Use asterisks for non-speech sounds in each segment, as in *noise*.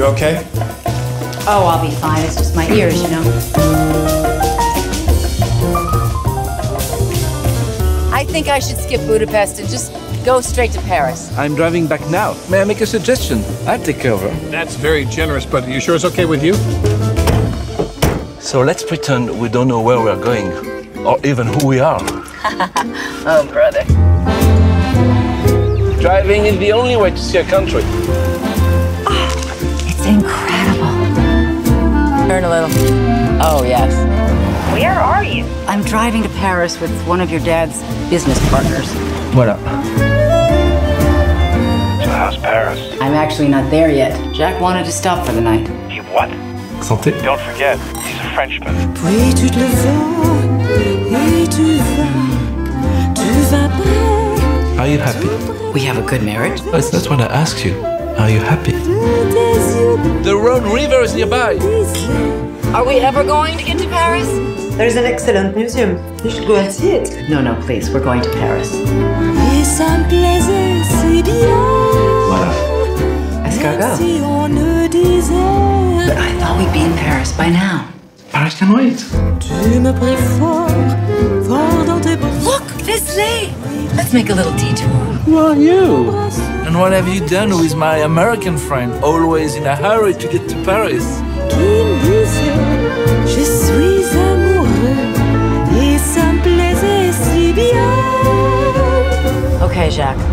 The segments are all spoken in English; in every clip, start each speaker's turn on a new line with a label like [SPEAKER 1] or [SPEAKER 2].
[SPEAKER 1] You okay?
[SPEAKER 2] Oh, I'll be fine. It's just my ears, you know. I think I should skip Budapest and just go straight to Paris.
[SPEAKER 3] I'm driving back now. May I make a suggestion? I'll take care of her.
[SPEAKER 1] That's very generous, but you sure it's okay with you?
[SPEAKER 3] So let's pretend we don't know where we're going, or even who we are. *laughs*
[SPEAKER 2] Oh, brother.
[SPEAKER 3] Driving is the only way to see a country.
[SPEAKER 2] Turn a little. Oh, yes.
[SPEAKER 4] Where are you?
[SPEAKER 2] I'm driving to Paris with one of your dad's business partners.
[SPEAKER 3] Voilà.
[SPEAKER 1] So how's Paris?
[SPEAKER 2] I'm actually not there yet. Jacques wanted to stop for the night.
[SPEAKER 1] He what?
[SPEAKER 3] Santé.
[SPEAKER 1] Don't forget, he's a Frenchman.
[SPEAKER 5] Oui, tu te le vas, et tu vas, tu vas près
[SPEAKER 3] Are you happy?
[SPEAKER 2] We have a good marriage.
[SPEAKER 3] That's not what I asked you. Are you happy?
[SPEAKER 5] De tes yeux
[SPEAKER 3] The Rhone River is nearby.
[SPEAKER 2] Are we ever going to get to Paris?
[SPEAKER 6] There's an excellent museum. You should go and see it.
[SPEAKER 2] No, no, please. We're going to Paris.
[SPEAKER 5] Et ça me plaisait si.
[SPEAKER 3] Voilà.
[SPEAKER 2] Escargot.
[SPEAKER 5] Si on ne disait,
[SPEAKER 2] But I thought we'd be in Paris by now.
[SPEAKER 3] Paris can wait.
[SPEAKER 5] tu me pris fort, fort dans tes bras.
[SPEAKER 2] Look, Fisley! Let's make a little detour.
[SPEAKER 3] Who are you? And what have you done with my American friend, always in a hurry to get to Paris?
[SPEAKER 5] qui me disait Je suis amoureux et ça me plaisait si bien.
[SPEAKER 2] Okay, Jacques.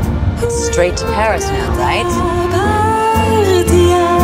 [SPEAKER 2] Straight to Paris now, right?
[SPEAKER 5] Paris,